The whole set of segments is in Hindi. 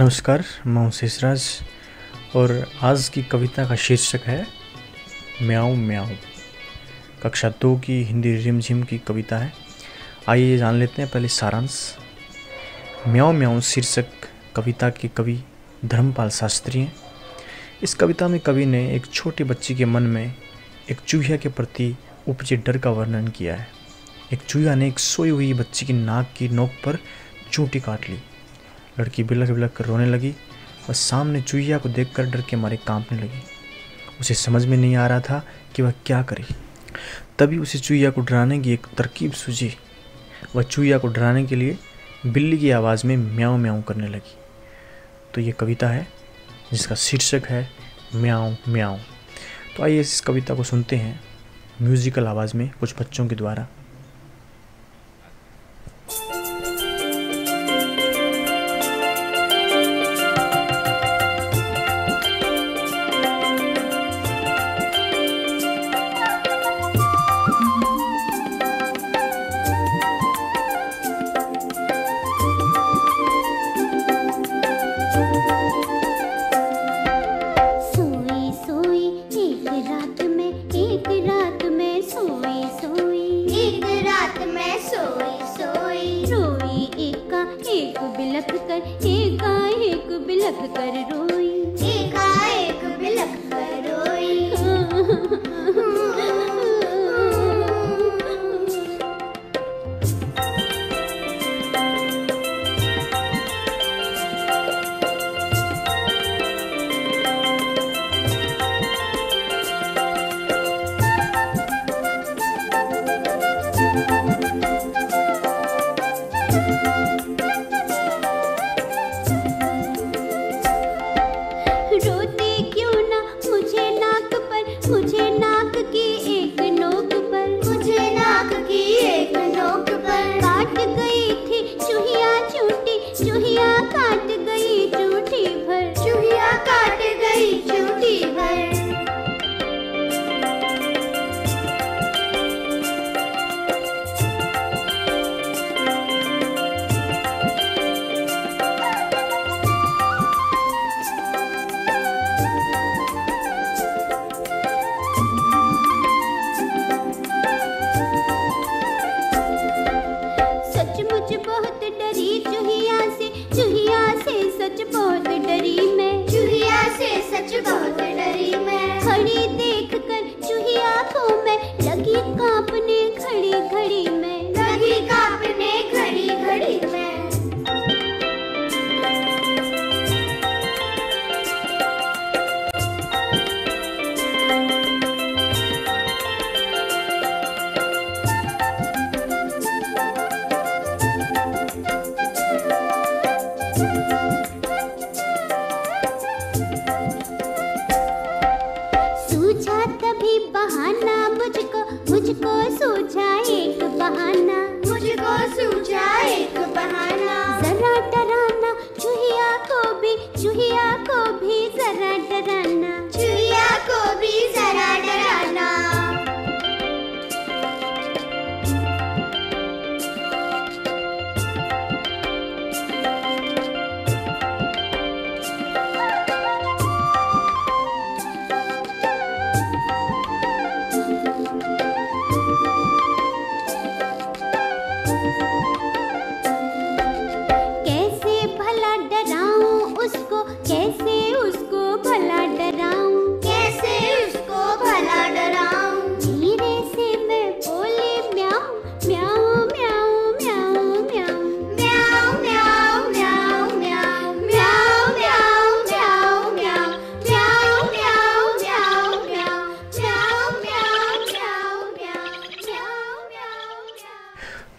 नमस्कार, मैं हूँ शेषराज और आज की कविता का शीर्षक है, म्याऊं म्याऊ। कक्षा दो की हिंदी रिमझिम की कविता है। आइए जान लेते हैं पहले सारांश। म्याऊं म्याऊं शीर्षक कविता के कवि धर्मपाल शास्त्री हैं। इस कविता में कवि ने एक छोटे बच्चे के मन में एक चूहिया के प्रति उपजे डर का वर्णन किया है। एक चूहिया ने एक सोई हुई बच्ची की नाक की नोक पर चूंटी काट ली। लड़की बिलख बिलख कर रोने लगी और सामने चुईया को देखकर डर के मारे कांपने लगी। उसे समझ में नहीं आ रहा था कि वह क्या करे। तभी उसे चुईया को डराने की एक तरकीब सूझी। वह चुईया को डराने के लिए बिल्ली की आवाज़ में म्याओ म्याऊं करने लगी। तो ये कविता है, जिसका शीर्षक है म्याओ म्याओ तो आइए इस कविता को सुनते हैं म्यूज़िकल आवाज़ में कुछ बच्चों के द्वारा। बिलख कर रोई। सच बहुत डरी मैं। चूहिया से सच बहुत डरी मैं। खड़ी देख कर चूहिया को मैं। लगी कांपने खड़ी खड़ी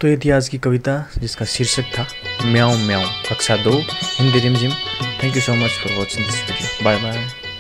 तो ये थी आज की कविता, जिसका शीर्षक था म्याओ म्याओ कक्षा दो, Hindi Rimjhim. Thank you so much for watching this video bye bye